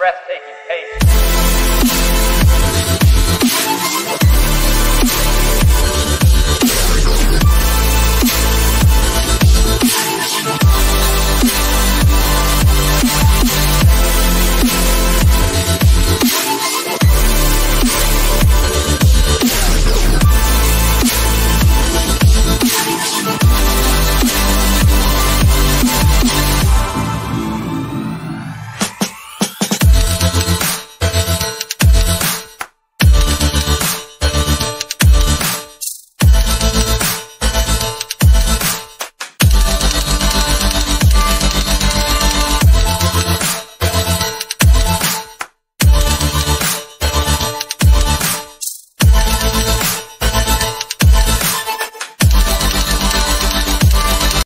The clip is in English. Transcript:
breathtaking pace.